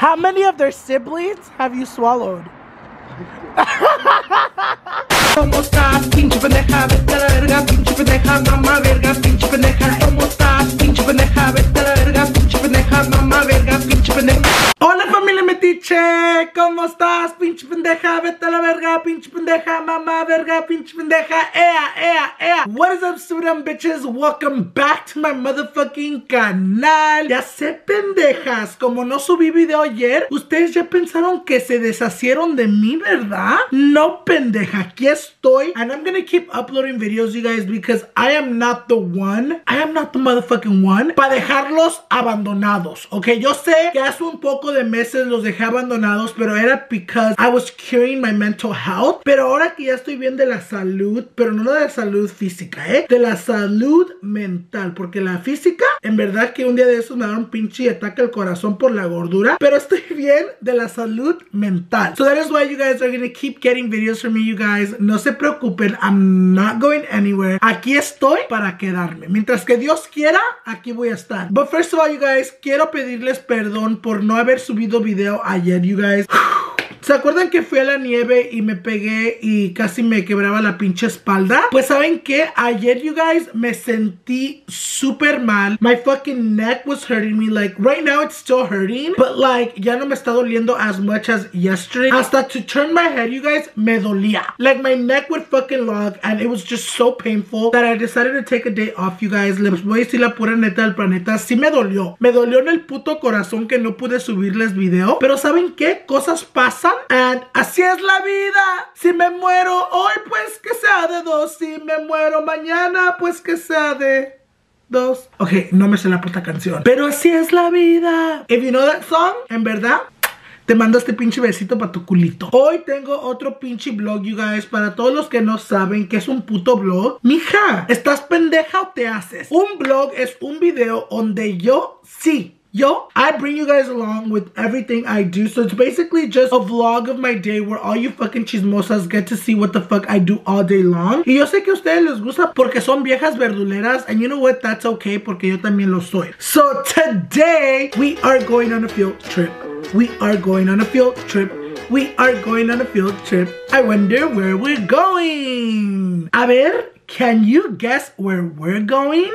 How many of their siblings have you swallowed? A verga, a. ¿cómo estás, pinche pendeja? Vete a la verga, pinche pendeja, mamá verga, pinche pendeja. Ea, ea, ea. What is up, student bitches? Welcome back to my motherfucking canal. Ya sé, pendejas, como no subí video ayer, ustedes ya pensaron que se deshacieron de mí, ¿verdad? No, pendeja, aquí estoy. And I'm gonna keep uploading videos, you guys, because I am not the one. I am not the motherfucking one. Para dejarlos abandonados, ¿ok? Yo sé que hace un poco de meses los dejé abandonados, pero era because I was curing my mental health. Pero ahora que ya estoy bien de la salud, pero no de la salud física, ¿eh? De la salud mental, porque la física, en verdad que un día de esos me da un pinche ataque al corazón por la gordura, pero estoy bien de la salud mental. So that is why you guys are gonna keep getting videos from me, you guys. No se preocupen, I'm not going anywhere. Aquí estoy para quedarme. Mientras que Dios quiera, aquí voy a estar. But first of all, you guys, quiero pedirles perdón por no haber subido video ayer, you guys. ¿Se acuerdan que fui a la nieve y me pegué y casi me quebraba la pinche espalda? Pues ¿saben qué? Ayer, you guys, me sentí súper mal. My fucking neck was hurting me. Like, right now it's still hurting. But like, ya no me está doliendo as much as yesterday. Hasta to turn my head, you guys, me dolía. Like, my neck would fucking log and it was just so painful that I decided to take a day off, you guys. Les voy a decir la pura neta del planeta. Sí me dolió. Me dolió en el puto corazón que no pude subirles video. Pero ¿saben qué? Cosas pasan And así es la vida. Si me muero hoy, pues que sea de dos. Si me muero mañana, pues que sea de dos. Ok, no me sé la puta canción. Pero así es la vida. If you know that song, en verdad, te mando este pinche besito para tu culito. Hoy tengo otro pinche blog, you guys. Para todos los que no saben que es un puto blog. Mija, ¿estás pendeja o te haces? Un blog es un video donde yo sí Yo, I bring you guys along with everything I do. So it's basically just a vlog of my day where all you fucking chismosas get to see what the fuck I do all day long. Y yo sé que a ustedes les gusta porque son viejas verduleras. And you know what? That's okay porque yo también lo soy. So today, we are going on a field trip. We are going on a field trip. We are going on a field trip. I wonder where we're going. A ver, can you guess where we're going?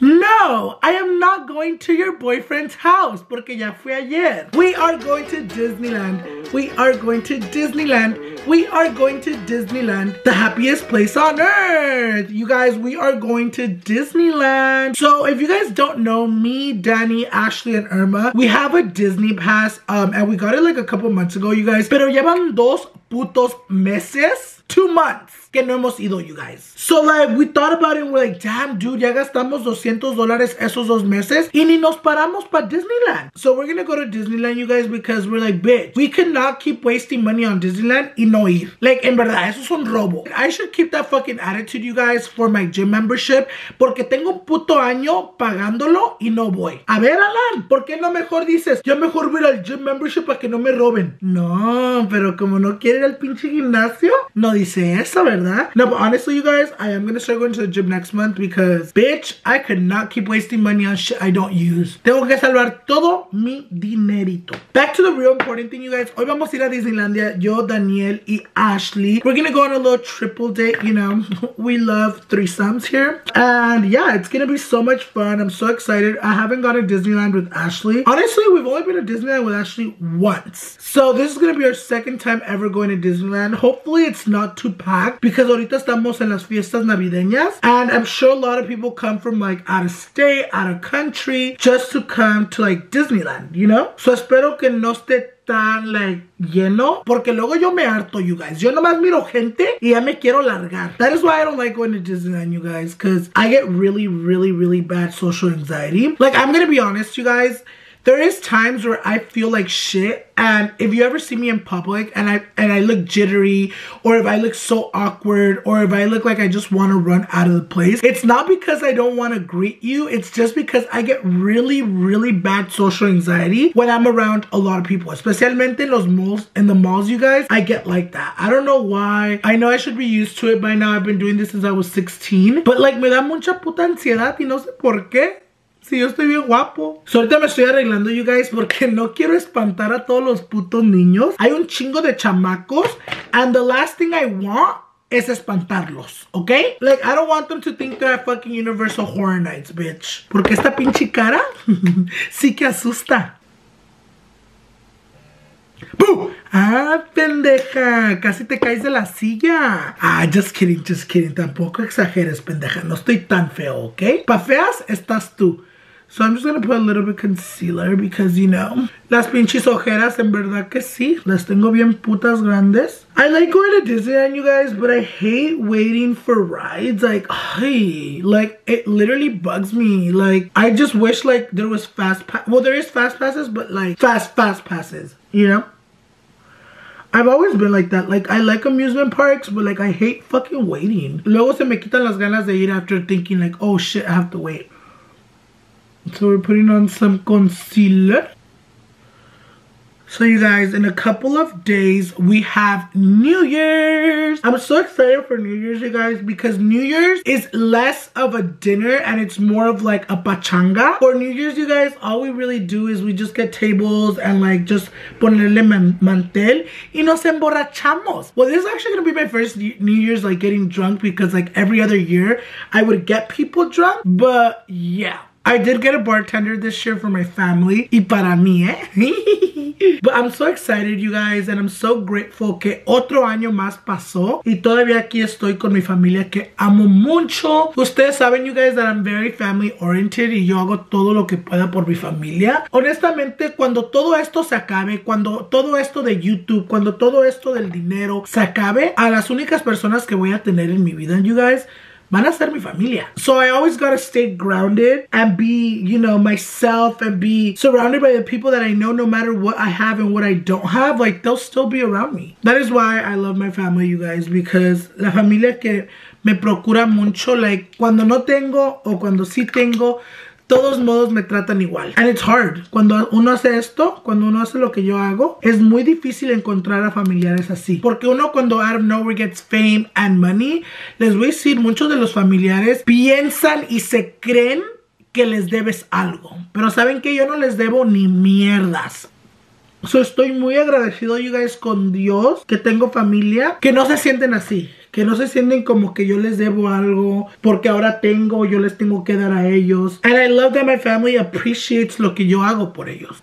No, I am not going to your boyfriend's house porque ya fui ayer. We are going to Disneyland. We are going to Disneyland. We are going to Disneyland, the happiest place on earth. You guys, we are going to Disneyland. So if you guys don't know me, Danny, Ashley, and Irma, we have a Disney pass um, and we got it like a couple months ago, you guys. Pero llevan dos putos meses two months que no hemos ido, you guys. So, like, we thought about it and we're like, damn, dude, ya gastamos 200 dólares esos dos meses y ni nos paramos para Disneyland. So, we're gonna go to Disneyland, you guys, because we're like, bitch, we cannot keep wasting money on Disneyland y no ir. Like, en verdad, eso es un robo. I should keep that fucking attitude, you guys, for my gym membership, porque tengo un puto año pagándolo y no voy. A ver, Alan, ¿por qué no mejor dices, yo mejor voy al gym membership para que no me roben? No, pero como no quiere ir al pinche gimnasio, no dice eso, ¿verdad? No, but honestly, you guys, I am gonna start going to the gym next month because, bitch, I could not keep wasting money on shit I don't use. Tengo que salvar todo mi dinerito. Back to the real important thing, you guys. Hoy vamos a ir a Disneylandia, yo, Daniel, y Ashley. We're gonna go on a little triple date, you know. we love threesomes here. And yeah, it's gonna be so much fun. I'm so excited. I haven't gone to Disneyland with Ashley. Honestly, we've only been to Disneyland with Ashley once. So this is gonna be our second time ever going to Disneyland. Hopefully it's not too packed because ahorita estamos en las fiestas navideñas and I'm sure a lot of people come from like out of state, out of country just to come to like Disneyland, you know? So espero que no esté tan like lleno porque luego yo me harto you guys. Yo nomás miro gente y ya me quiero largar. That is why I don't like going to Disneyland you guys because I get really really really bad social anxiety. Like I'm gonna be honest you guys there is times where I feel like shit and if you ever see me in public and I and I look jittery or if I look so awkward or if I look like I just want to run out of the place it's not because I don't want to greet you it's just because I get really really bad social anxiety when I'm around a lot of people especialmente en los malls in the malls you guys I get like that. I don't know why. I know I should be used to it by now I've been doing this since I was 16 but like me da mucha puta ansiedad y no sé por qué Si yo estoy bien guapo. So, ahorita me estoy arreglando, you guys, porque no quiero espantar a todos los putos niños. Hay un chingo de chamacos. And the last thing I want es espantarlos, ¿ok? Like, I don't want them to think they're fucking Universal Horror Nights, bitch. Porque esta pinche cara sí que asusta. ¡Boo! ¡Ah, pendeja! Casi te caes de la silla. Ah, just kidding, just kidding. Tampoco exageres, pendeja. No estoy tan feo, ¿ok? Pa' feas estás tú. So I'm just gonna put a little bit of concealer because, you know, las pinches ojeras, en verdad que sí. Las tengo bien putas grandes. I like going to Disneyland, you guys, but I hate waiting for rides. Like, hey, like, it literally bugs me. Like, I just wish, like, there was fast pass. Well, there is fast passes, but, like, fast, fast passes, you know? I've always been like that. Like, I like amusement parks, but, like, I hate fucking waiting. Luego se me quitan las ganas de ir after thinking, like, oh, shit, I have to wait. So we're putting on some concealer. So you guys, in a couple of days, we have New Year's. I'm so excited for New Year's, you guys, because New Year's is less of a dinner and it's more of like a pachanga. For New Year's, you guys, all we really do is we just get tables and like just ponerle man mantel y nos emborrachamos. Well, this is actually gonna be my first New Year's like getting drunk because like every other year I would get people drunk, but yeah. I did get a bartender this year for my family y para mí, eh? but I'm so excited, you guys, and I'm so grateful que otro año más pasó y todavía aquí estoy con mi familia que amo mucho. Ustedes saben, you guys, that I'm very family oriented y yo hago todo lo que pueda por mi familia. Honestamente, cuando todo esto se acabe, cuando todo esto de YouTube, cuando todo esto del dinero se acabe, a las únicas personas que voy a tener en mi vida, you guys, van a ser mi familia. So I always gotta stay grounded and be, you know, myself and be surrounded by the people that I know no matter what I have and what I don't have, like they'll still be around me. That is why I love my family, you guys, because la familia que me procura mucho, like cuando no tengo o cuando sí tengo, todos modos me tratan igual. And it's hard. Cuando uno hace esto, cuando uno hace lo que yo hago, es muy difícil encontrar a familiares así. Porque uno cuando out of nowhere gets fame and money, les voy a decir, muchos de los familiares piensan y se creen que les debes algo. Pero saben que yo no les debo ni mierdas. So, estoy muy agradecido, you guys, con Dios que tengo familia que no se sienten así que no se sienten como que yo les debo algo porque ahora tengo, yo les tengo que dar a ellos. And I love that my family appreciates lo que yo hago por ellos.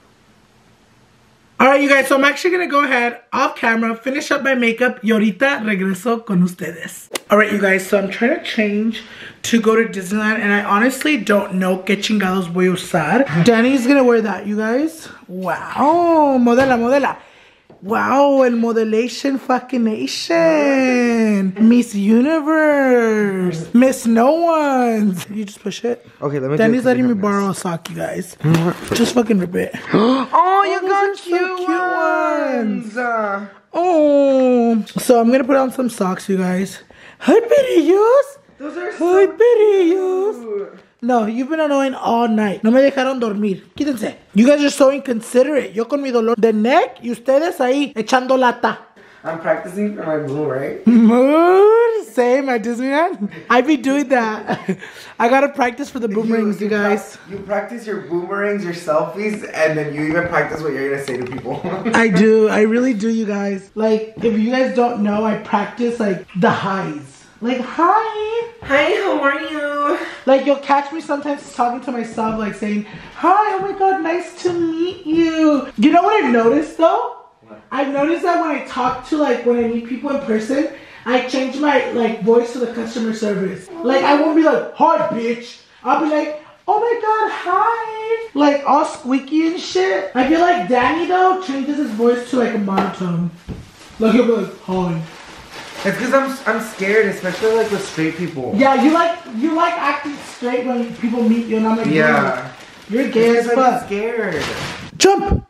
Alright you guys, so I'm actually gonna go ahead off camera, finish up my makeup y ahorita regreso con ustedes. Alright you guys, so I'm trying to change to go to Disneyland and I honestly don't know qué chingados voy a usar. Danny's gonna wear that, you guys. Wow, Oh, modela, modela. Wow, el modelation fucking nation. Miss Universe. Miss No Ones. You just push it. Okay, let me Danny's letting me borrow a sock, you guys. just fucking rip it. oh, you those got are so cute, cute ones. Uh, Oh. So I'm gonna put on some socks, you guys. Hi, Perillos. those are Hi, so Perillos. cute. No, you've been annoying all night. No me dejaron dormir. Quítense. You guys are so inconsiderate. Yo con mi dolor de neck y ustedes ahí echando lata. I'm practicing for my blue, right? Mood? Same at Disneyland? I be doing that. I gotta practice for the boomerangs, you guys. prac- you practice your boomerangs, your selfies, and then you even practice what you're gonna say to people. I do. I really do, you guys. Like, if you guys don't know, I practice like the highs. Like, hi. Hi, how are you? Like, you'll catch me sometimes talking to myself, like saying, hi, oh my god, nice to meet you. You know what I've noticed though? I've noticed that when I talk to, like, when I meet people in person, I change my, like, voice to the customer service. Like, I won't be like, hi, bitch. I'll be like, oh my god, hi. Like, all squeaky and shit. I feel like Danny, though, changes his voice to, like, a monotone. Like, he'll be like, hi. It's because I'm I'm scared, especially like with straight people. Yeah, you like, you like acting straight when people meet you, and I'm like, Yeah. You're gay as fuck. scared. Jump!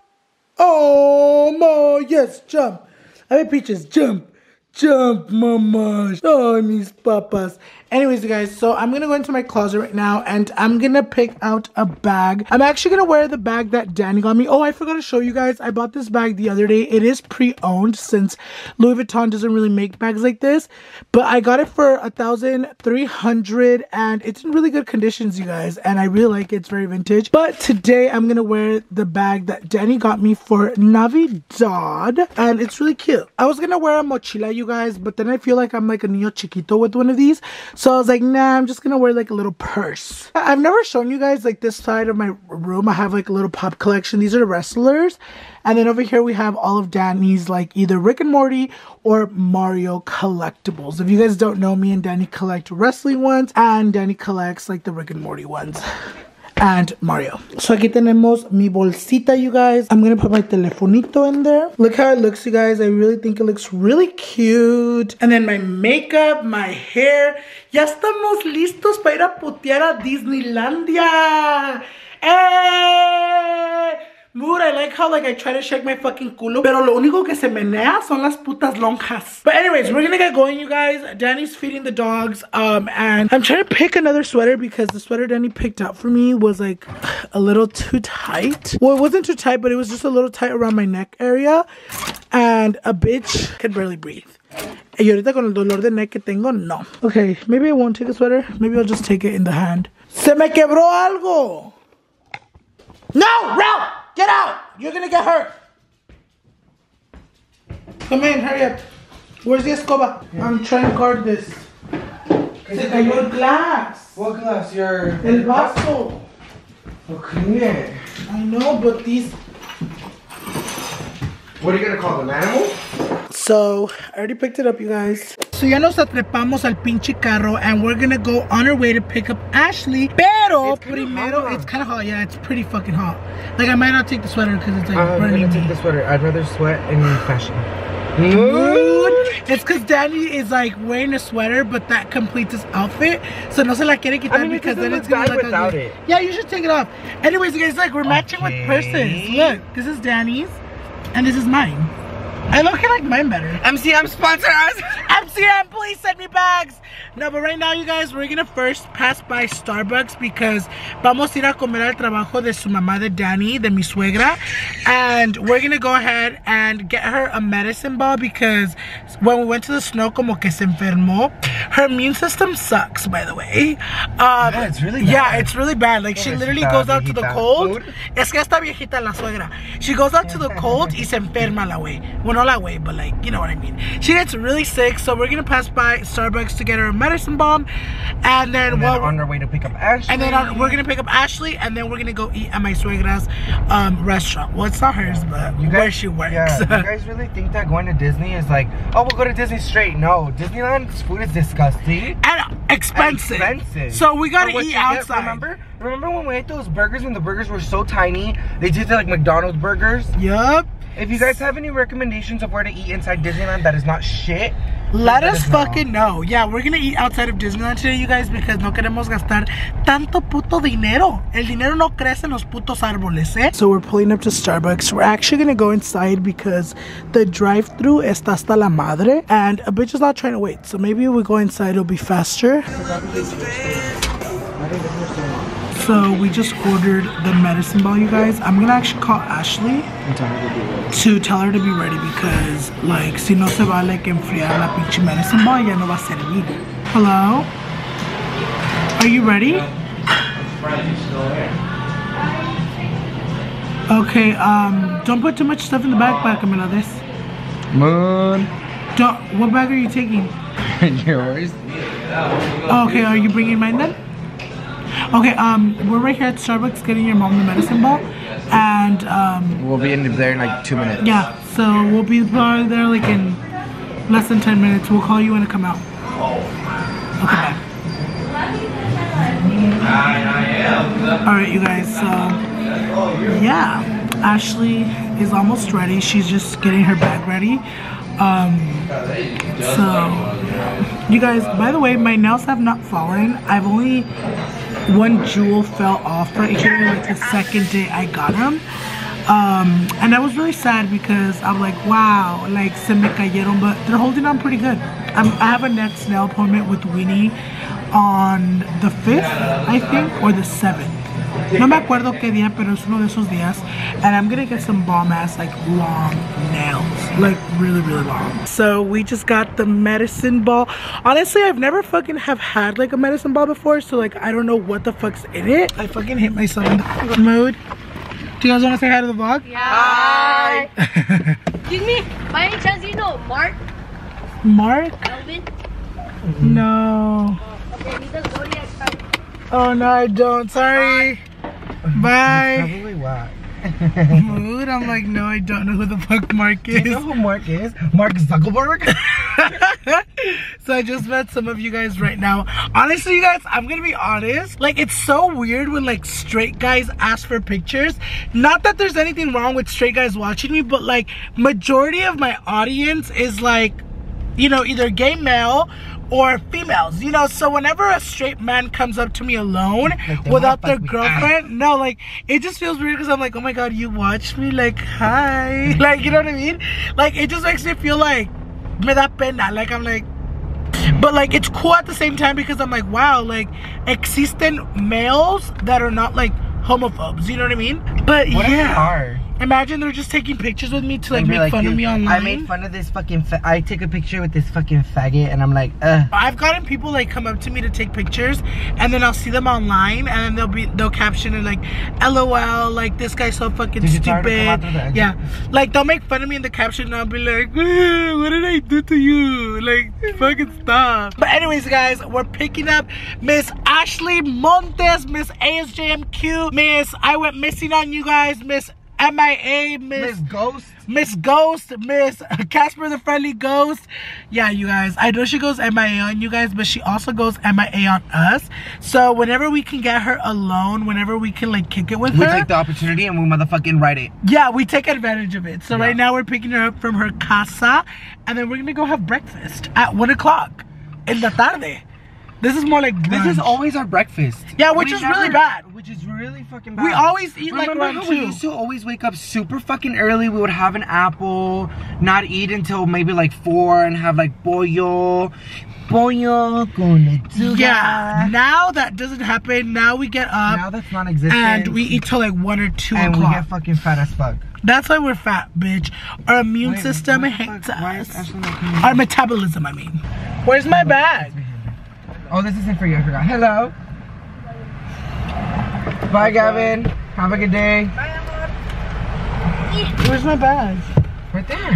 Oh, mo, yes, jump. I mean, peaches, jump. Jump, mamá. Ay, miss papas. Anyways, you guys, so I'm gonna go into my closet right now and I'm gonna pick out a bag. I'm actually gonna wear the bag that Danny got me. Oh, I forgot to show you guys. I bought this bag the other day. It is pre-owned since Louis Vuitton doesn't really make bags like this. But I got it for a thousand three hundred and it's in really good conditions, you guys. And I really like it. It's very vintage. But today I'm gonna wear the bag that Danny got me for Navidad. And it's really cute. I was gonna wear a mochila, you guys, but then I feel like I'm like a niño chiquito with one of these. So I was like, nah, I'm just gonna wear like a little purse. I've never shown you guys like this side of my room. I have like a little pop collection. These are the wrestlers. And then over here we have all of Danny's like either Rick and Morty or Mario collectibles. If you guys don't know, me and Danny collect wrestling ones and Danny collects like the Rick and Morty ones and Mario. So aquí tenemos mi bolsita, you guys. I'm gonna put my telefonito in there. Look how it looks, you guys. I really think it looks really cute. And then my makeup, my hair. Ya estamos listos para ir a putear a Disneylandia. ¡Eh! Mood, I like how like I try to shake my fucking culo, pero lo único que se menea son las putas lonjas. But anyways, we're gonna get going, you guys. Danny's feeding the dogs, um, and I'm trying to pick another sweater because the sweater Danny picked out for me was like a little too tight. Well, it wasn't too tight, but it was just a little tight around my neck area, and a bitch can barely breathe. Y ahorita con el dolor de neck que tengo, no. Okay, maybe I won't take a sweater. Maybe I'll just take it in the hand. Se me quebró algo. No, Ralph! Get out! You're gonna get hurt. Come in, hurry up. Where's the escoba? I'm trying to guard this. Se cayó el glass. What glass? Your. El vaso. Clean it. I know, but these. What are you gonna call them? Animals? So, I already picked it up, you guys. So, ya nos atrepamos al pinche carro and we're gonna go on our way to pick up Ashley. Pero, It's primero, hot. it's kind of hot. Yeah, it's pretty fucking hot. Like, I might not take the sweater because it's like I'm burning gonna take the sweater. I'd rather sweat in fashion. Dude, it's because Danny is like wearing a sweater, but that completes his outfit. So no se la quiere quitar I mean, it because then it's gonna look without ugly. it. Yeah, you should take it off. Anyways, guys, like we're matching with purses. Look, this is Danny's, and this is mine. I look I like mine better. MCM sponsor us. MCM, please send me bags. No, but right now, you guys, we're gonna first pass by Starbucks because vamos a ir a comer al trabajo de su mamá de Danny, de mi suegra, and we're gonna go ahead and get her a medicine ball because when we went to the snow, como que se enfermó. Her immune system sucks, by the way. Um, Yeah, it's really Yeah, bad. it's really bad. Like she literally goes out to the cold. Food? Es que esta viejita la suegra. She goes out to the cold y se enferma la way. Not la way, but like, you know what I mean. She gets really sick, so we're gonna pass by Starbucks to get her a medicine bomb. And then, And well, on our way to pick up Ashley. and then on, we're gonna pick up Ashley, and then we're gonna go eat at my suegra's um, restaurant. Well, it's not hers, but You where guys, she works. Yeah, you guys really think that going to Disney is like, oh, we'll go to Disney straight? No, Disneyland's food is disgusting. and expensive. Expensive. So we gotta eat you get, outside. remember? Remember when we ate those burgers and the burgers were so tiny? They tasted like McDonald's burgers. Yup. If you guys have any recommendations of where to eat inside Disneyland that is not shit, Let let us us know. fucking know. Yeah, we're gonna eat outside of Disneyland today, you guys, because no queremos gastar tanto puto dinero. El dinero no crece en los putos árboles, eh? So we're pulling up to Starbucks. We're actually gonna go inside because the drive-through está hasta la madre, and a bitch is not trying to wait. So maybe if we go inside, it'll be faster. So we just ordered the medicine ball, you guys. I'm gonna actually call Ashley to tell her to be ready because like si no se vale que enfriar la pinche medicine ball ya no va a servir. Hello? Are you ready? Okay, um, don't put too much stuff in the backpack, Camila. Moon, Don't, what bag are you taking? yours. Okay, are you bringing mine then? Okay, um, we're right here at Starbucks getting your mom the medicine ball. And, um, We'll be in there in like two minutes. yeah, so we'll be probably there like in less than 10 minutes. We'll call you when to come out. Okay. Alright, you guys, so yeah, Ashley is almost ready. She's just getting her bag ready. Um, so, you guys, by the way, my nails have not fallen. I've only one jewel fell off right here, like the second day I got them. Um, and I was really sad because I'm like, wow, like se me cayeron, but they're holding on pretty good. Um, I have a next nail appointment with Winnie on the 5th, I think, or the 7th. No me acuerdo qué día, pero es uno de esos días. And I'm gonna get some bomb ass, like long nails. Like really, really long. So we just got the medicine ball. Honestly, I've never fucking have had like a medicine ball before. So like, I don't know what the fuck's in it. I fucking hit myself in the mood. Do you guys wanna say hi to the vlog? Hi. Excuse me. By any chance, you know Mark Mark? Melvin? No. Oh, okay, he does zodiac. Oh no, I don't. Sorry. Bye. Probably what? Mood. I'm like, no, I don't know who the fuck Mark Do you know is. who Mark is? Mark Zuckerberg? so I just met some of you guys right now. Honestly, you guys, I'm gonna be honest. Like, it's so weird when like straight guys ask for pictures. Not that there's anything wrong with straight guys watching me, but like majority of my audience is like, you know, either gay male or females, you know. So whenever a straight man comes up to me alone Like, without their me. girlfriend, no, like it just feels weird because I'm like, oh my god, you watch me, like hi, like you know what I mean? Like it just makes me feel like me da pena, like I'm like. But like it's cool at the same time because I'm like, wow, like existen males that are not like homophobes, you know what I mean? But What yeah? Imagine they're just taking pictures with me to like make fun of me online. I made fun of this fucking. I took a picture with this fucking faggot, and I'm like, uh. I've gotten people like come up to me to take pictures, and then I'll see them online, and then they'll be they'll caption it like, "LOL, like this guy's so fucking Did you tell her to come stupid." Yeah, like they'll make fun of me in the caption, and I'll be like, "Ah, "What did I do to you? Like, fucking stop." But anyways, guys, we're picking up Miss Ashley Montes, Miss ASJMQ, Miss I went missing on you guys, Miss. MIA, Miss Ghost. Miss Ghost, Miss Casper the Friendly Ghost. Yeah, you guys. I know she goes MIA on you guys, but she also goes MIA on us. So whenever we can get her alone, whenever we can like kick it with We her, we take the opportunity and we motherfucking write it. yeah, we take advantage of it. So Yeah. right now we're picking her up from her casa, and then we're gonna go have breakfast at one o'clock in the tarde. This is more like This is always our breakfast. Yeah, which We is really bad. Which is really fucking bad. We always eat like around how we used to always wake up super fucking early? We would have an apple, not eat until maybe like four, and have like pollo, pollo con lechuga. Yeah. Now that doesn't happen. Now we get up Now that's non-existent. and we eat till like one or two and we get fucking fat as fuck. That's why we're fat, bitch. Our immune Wait, system hates? Us. Ashley not coming? Our metabolism, I mean. Where's my bag? Oh, this isn't for you. I forgot. Hello. Bye, Gavin. Have a good day. Where's my bag? Right there.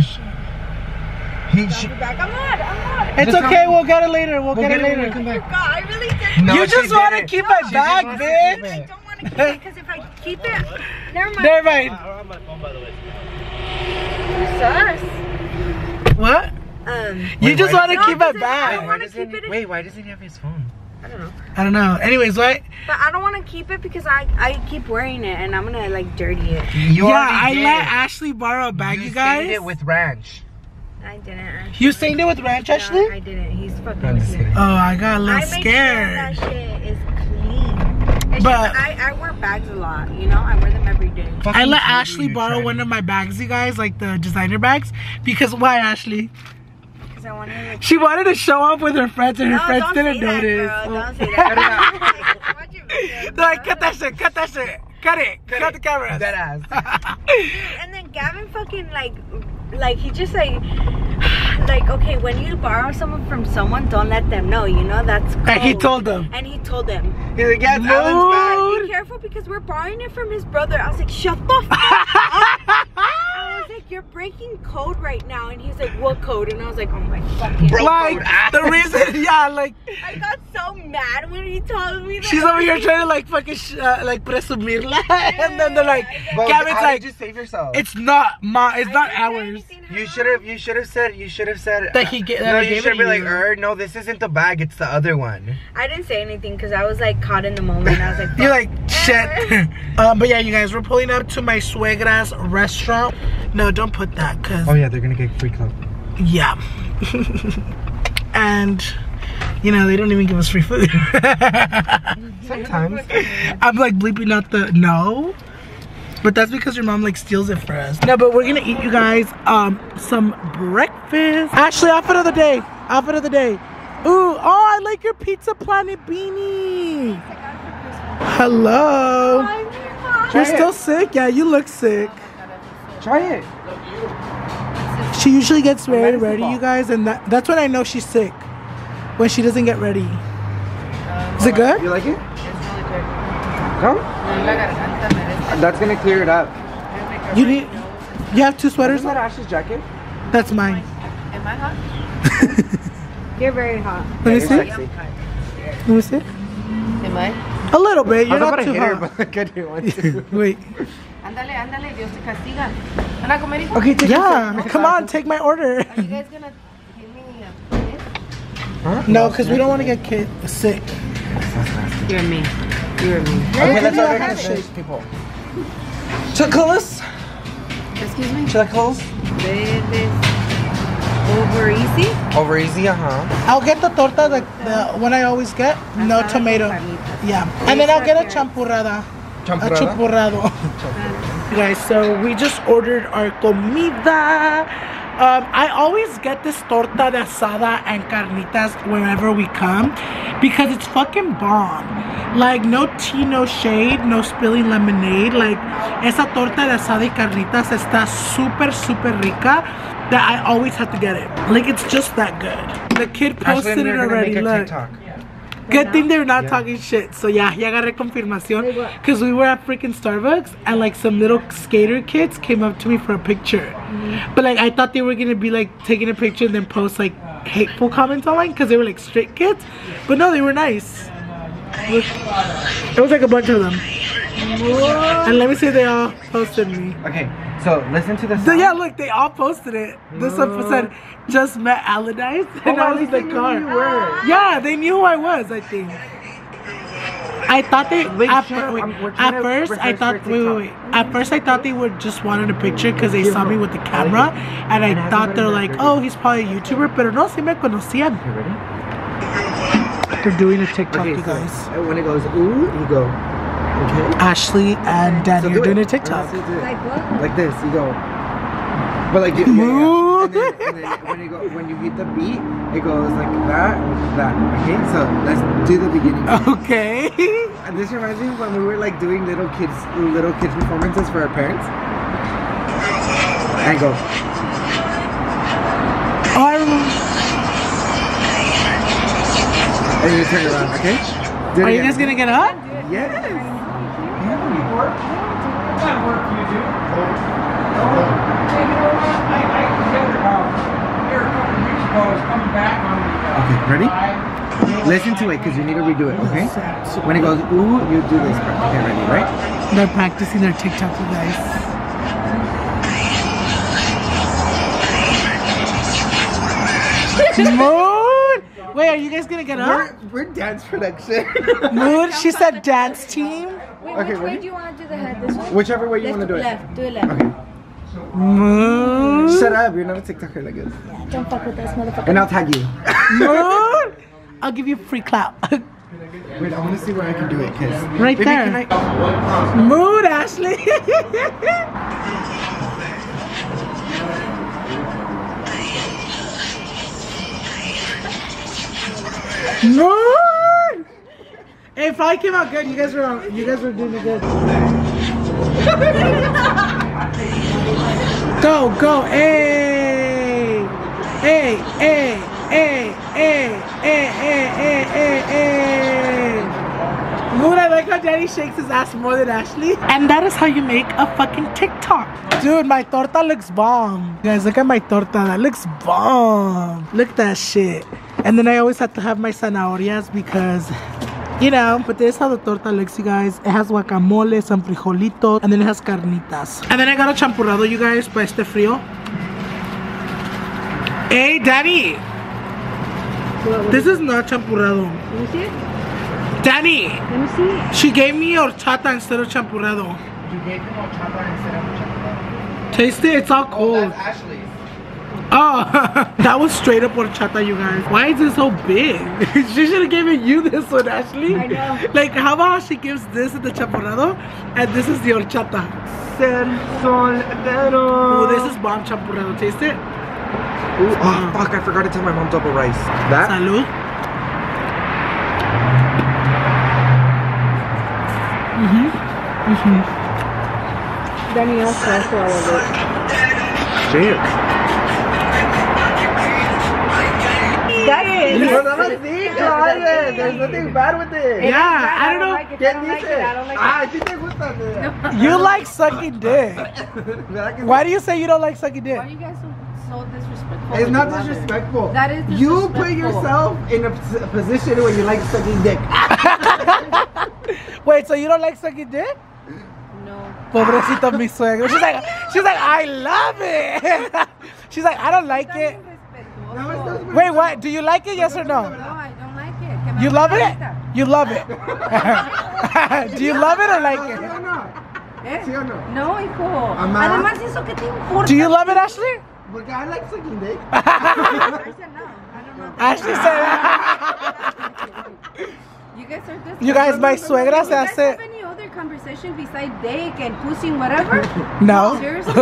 He, she, Back. I'm not. I'm not. It's Just okay. come- we'll get it later. We'll, we'll get, it when later. come back. God, I really did. No, you just want to didn't. keep my She bag, just wants to bitch. I don't want to keep it because if I keep it, never mind. Never mind. Sus. What? Um. You Wait, just want to No, keep my because I- bag. I Why doesn't keep he, it- wait, why doesn't he have his phone? I don't know. I don't know. Anyways, what? But I don't want to keep it because I I keep wearing it and I'm gonna like dirty it. You yeah, I did. let Ashley borrow a bag, you, you guys. stained it with ranch. I didn't. Actually. you stained it with ranch, No, Ashley? I didn't. He's fucking I'm with me. Oh, I got a little make sure scared. that shit is clean. It's But- just, I, I wear bags a lot, you know? I wear them every day. I let Ashley borrow one of my bags, you guys, like the designer bags. Because why, Ashley? Because I wanted to She wanted to show off with her friends, and her No, friends don't didn't say that, notice. girl. Oh. Don't say that. Watch your videos, They're like, cut that shit, cut that shit, cut it, cut, the cameras. Dead ass. And then Gavin fucking like, like he just like, like okay, when you borrow someone from someone, don't let them know. You know that's. Code. and he told them. And he told them. He's like, yeah, Alan's bag. Be careful because we're borrowing it from his brother. I was like, shut the fuck up. I was like, you're breaking code right now. And he's like, what code? And I was like, oh my fucking. Bro. like code, the reason, yeah, like I got so mad when he told me that. she's over here trying to like fucking sh- uh, like presumirla, and then they're like, But Gavin's how like, did you save yourself? it's not my, it's I not ours. You should have. You should have said. You should have said That he ga- that No, I you should it be like, er, no, this isn't the bag. It's the other one. I didn't say anything because I was like caught in the moment. I was like, You're like shit. um, but yeah, you guys, we're pulling up to my suegra's restaurant. No, don't put that, cause Oh yeah, they're gonna get free club. yeah. and you know they don't even give us free food. Sometimes. I'm like bleeping out the no. But that's because your mom like steals it for us. No, but we're gonna eat you guys um some breakfast. Ashley, outfit of the day. Outfit of the day. Ooh, oh, I like your Pizza Planet beanie. Hello. You're still sick? Yeah, you look sick. Try it. She usually gets very medicine ready, you guys, and that, that's when I know she's sick. When she doesn't get ready. Is it good? You like it? No? That's gonna clear it up. You need. You have two sweaters. Isn't that Ash's jacket? That's mine. Am I hot? You're very hot. Let me You're see. sexy. Let me see. Am I? A little bit. You're not too hit her, hot. but I didn't want. Wait. Ándale, ándale, Dios te castiga. ¿Van a comer, hijo? Okay, take Yeah. a Come on, take my order. Are you guys gonna give me a kiss? No, because we don't want to get kid sick. You're me. You're me. Okay, let's Yeah, order have this, it. people. Chocolate? Excuse me. Chocolate? This over easy. Over easy, uh huh. I'll get the torta, the, the one I always get. No tomato. Yeah. And then I'll get a champurrada. A Champurrada? Guys, so we just ordered our comida. Um, I always get this torta de asada and carnitas wherever we come because it's fucking bomb. Like, no tea, no shade, no spilling lemonade. Like, esa torta de asada y carnitas está super, super rica that I always have to get it. Like, it's just that good. The kid posted it already. Look. TikTok. Good thing they're not Yeah. talking shit. So yeah, ya agarré confirmación. Cause we were at freaking Starbucks and like some little skater kids came up to me for a picture. But like I thought they were gonna be like taking a picture and then post like hateful comments online because they were like straight kids. But no, they were nice. It was like a bunch of them. And let me see, they all posted me. Okay, so listen to this. So yeah, look, they all posted it. This one said, "Just met Alannized," and Oh, I was in the car. who you were. Yeah, they knew who I was. I think. I thought they Wait, at, up. wait, I'm- we're trying at first I thought wait, wait wait at first I thought they were just wanted a picture because they saw me with the camera and I And thought they're like oh he's probably a YouTuber pero no si me conocían they're doing a TikTok Okay, you guys when it goes ooh, you go. Okay. Ashley and Danny So are doing it. a TikTok Honestly, do it. Like what? Like this, you go. But like, you, yeah, yeah. And, then, and then when you go, when you hit the beat, it goes like that, that. Okay, so let's do the beginning. okay And this reminds me of when we were like doing little kids, little kids performances for our parents. And go. oh, I remember. And you turn around. Okay. Are you again. guys gonna get up Yes work. What kind of work do you do? Oh. I, um, here a couple weeks ago, I was coming back on the. Uh, okay, ready? Listen to it because you need to redo it, okay? When it goes ooh, you do this part. Okay, ready, right? They're practicing their TikTok, you guys. Wait, are you guys gonna get up? We're, we're dance production. Mood, she said dance team. Wait, Okay, which way do you want to do the head? This way? Whichever way you want to do it. Left. Do it left. Okay. Moon. Shut up, you're not a TikToker like us. Don't fuck with us, motherfucker. And I'll tag you. Moon. I'll give you free clap. Wait, I want to see where I can do it, cause Right Baby, there. Can I... Moon, Ashley. Moon. If I came out good, you guys were you guys were doing good. go, go, hey, hey, hey, hey, hey, hey, hey, hey, hey, hey. Moon, I like how Daddy shakes his ass more than Ashley. And that is how you make a fucking TikTok. Dude, my torta looks bomb. Guys, look at my torta. That looks bomb. Look at that shit. And then I always have to have my zanahorias because, you know, but this is how the torta looks, you guys. It has guacamole, some frijolitos, and then it has carnitas. And then I got a champurrado, you guys, para este frío. Hey, Daddy. This is not champurrado. Let me see it. Danny, Let me see it. she gave me horchata instead of champurrado. You gave him horchata instead of horchata. Taste it, it's all cold. Ashley's. Oh, that was straight up horchata, you guys. Why is it so big? she should have given you this one, Ashley. I know. Like, how about she gives this the chaporado, and this is the horchata. Oh, this is bomb chaporado. Taste it. Ooh, oh, fuck, I forgot to tell my mom double rice. That? Salud. Mm-hmm. Mm-hmm. Danielle says all of it. No, no, no, sí, cabales. There's nothing bad with it. Yeah, I don't know. like it. I ¿Quién don't like dice? it. I don't like it. Ah, sí te gusta. de- You like sucking dick. ¿Verdad que sí? Why do you say you don't like sucking dick? Why are you guys so, so disrespectful? It's with not your mother? disrespectful. That is You put yourself in a position where you like sucking dick. Wait, so you don't like sucking dick? No. Pobrecito mi suegro. She's like, she's like, I love it. She's like, I don't like it. No, estás- Wait, what? Do you like it? Yes or no? No, I don't like it. Que me You love it? ahorita. You love it. Do you love it or like it? no? ¿Eh? ¿Sí o no? No, hijo. Amá. Además, ¿eso qué te importa? Do you love it, Ashley? Porque I like sucking dick. I said no. I don't know. Ashley said. You guys are just. You guys, my suegra You se guys hace. Have any other conversation besides dick and pussy and whatever? No. Seriously?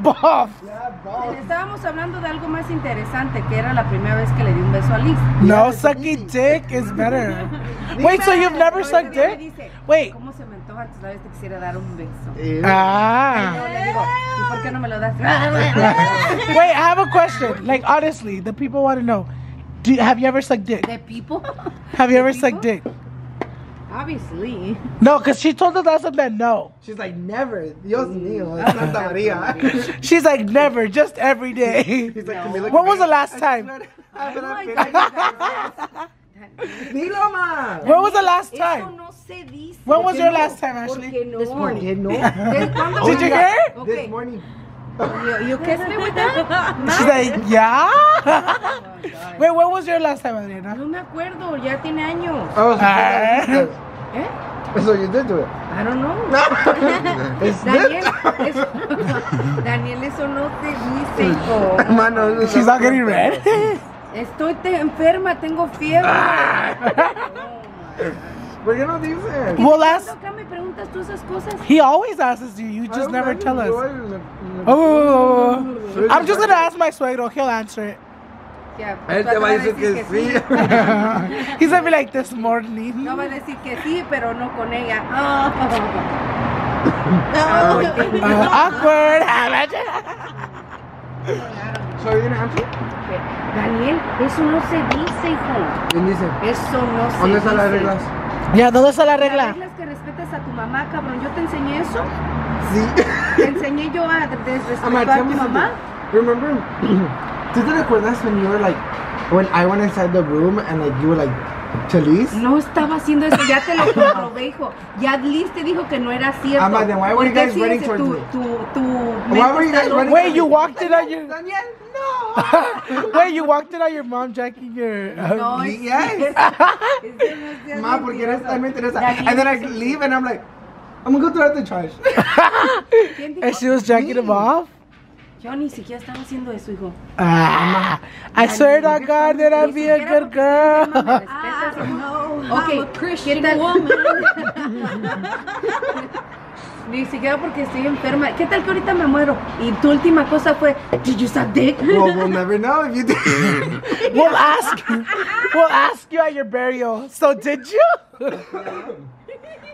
Boff. Yeah, balls. Estábamos hablando de algo más interesante, que era la primera vez que le di un beso a Liz. No, sucking dick is better. Wait, so you've never sucked dick? dice, Wait. ¿Cómo se me antoja? Tú sabes, te quisiera dar un beso. Eh, No, Ah. le digo, ¿y por qué no me lo das? Wait, I have a question. Like, honestly, the people want to know. Do, have you ever sucked dick? ¿De people? Have you ever people? sucked dick? Obviously. No, because she told us last time that no. She's like, never. Dios mm. mío. Es Santa María. She's like, never, just every day. He's like, Camila, oh When was the last time? swear- I No, I better don't. Dilo, ma. When was the last time? no se dice. When was your no? last time, ¿Por Ashley? qué no? ¿Por qué no? Did you hear? Okay. This morning. You, you kissed me with that? She's like, yeah. Oh. Wait, when was your last time, Adriana? No me acuerdo, ya tiene años. Oh, so Ah. ¿Eh? So you did do it. I don't know. It's Daniel, eso, Daniel, eso no se dice, hijo. Mano, She's not getting red. Estoy te- enferma, tengo fiebre. ¿Por qué no dices? well, last Acá me preguntas tú esas cosas. he always asks you. You just never tell us. Yo- Oh, I'm just gonna ask my suegro. He'll answer it. Ya, Él tú te va a decir que sí. He's gonna be like this morning. No va a decir que sí, pero no con ella. Oh. Uh, awkward. So you gonna answer? Daniel, eso no se dice, hijo. ¿Quién dice? Eso no se ¿Dónde dice. están las reglas? Ya, ¿dónde está la regla? reglas que respetes a tu mamá, cabrón. Yo te enseñé eso. Sí. Te enseñé yo a Ama, desrespetar a tell tu me mamá. something. Remember, ¿tú te recuerdas when you were like, when I went inside the room and like you were like, No estaba haciendo eso, ya te lo comprobé, hijo. Ya Liz te dijo que no era cierto. Ama, then why were you guys running towards tu, me? Tu, tu Why were you guys running Wait, you walked in on your. Daniel, no. Wait, you walked in on your mom jacking your. uh, No, es Yes. seas Ma, porque eres tan mentirosa. And then I leave and I'm like, I'm gonna go throw out the trash. And she was jacking him off. Yo ni siquiera estaba haciendo eso, hijo. Ah, I swear to God that I'd be a good girl. hijo. No, Ok, I'm a Christian ¿qué tal? woman. Ni siquiera porque estoy enferma. ¿Qué tal que ahorita me muero? Y tu última cosa fue, did you suck dick? well, we'll never know if you did. We'll ask you. We'll ask you at your burial. So did you?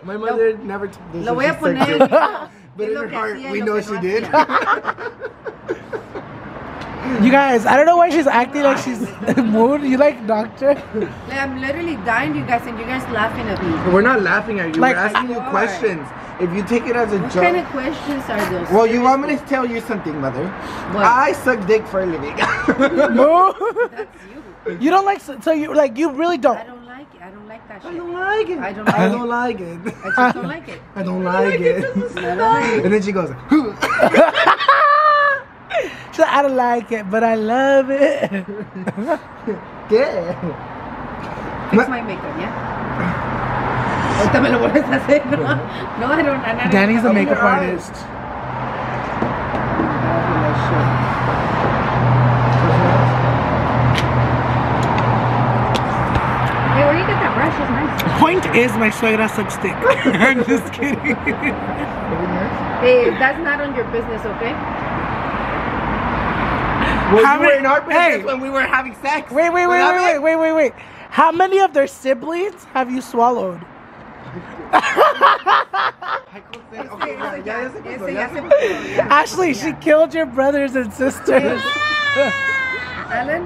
My mother never told us Lo voy a poner. Sucked it. hijo. But in her heart, we know she did. You guys, I don't know why she's acting like she's mood. You like doctor? Like, I'm literally dying, you guys, and you guys laughing at me. We're not laughing at you. Like, We're asking you I- questions. If you take it as a What joke. What kind of questions are those? well, you want me to tell you something, mother? What? I suck dick for a living. Moo. That's you. You don't like so you like you really I don't. Don't like it. I don't like that I shit. don't like it. I don't I like don't like it. I just don't like it. I don't like it. I don't like it. And then she goes, She's like, I don't like it, but I love it. ¿Qué? Fix my makeup, yeah? Ahorita me lo vuelves a hacer, ¿no? No, I don't, I don't Danny's a Open makeup your eyes. artist. Hey, where you get that brush? It's nice. Point is, my suegra sucks dick. I'm just kidding. Hey, that's not on your business, okay? Well, How you were in our business Hey. when we were having sex. Wait, wait, wait, wait, wait, wait, wait, wait. How many of their siblings have you swallowed? Ashley, she killed your brothers and sisters. Alan,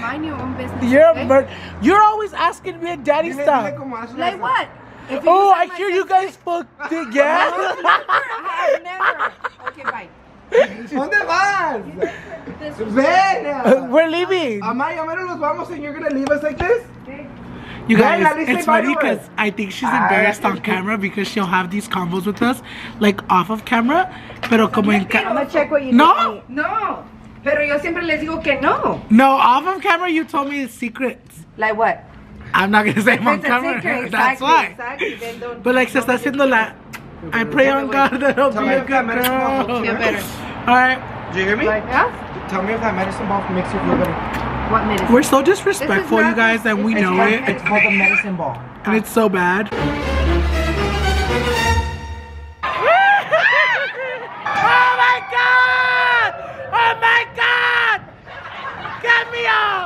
mind your own business. You're okay? a mur- You're always asking me daddy Dile, dile stuff. Like what? If Oh, I hear you guys fucked it, yeah? I have never. Okay, bye. ¿Dónde vas? Ven. Uh, we're leaving. Amaya, ya mero nos vamos and you're gonna leave us like this? You guys, at it's funny because I think she's embarrassed on camera because she'll have these combos with us, like off of camera, pero como en I'm gonna check what you No, No, pero yo siempre les digo que no. no, off of camera you told me it's secrets. Like what? I'm not gonna say them on camera. secret, That's exactly, why. Exactly, then don't. But like se está haciendo la. I pray on God that I'll be a good medicine ball helps you girl. better. All right, Do you hear me? Like, huh? Tell me if that medicine ball makes you feel better. What medicine? we're so disrespectful, you guys, that we know it, It's called the medicine ball. and it's so bad. My God! Get me out!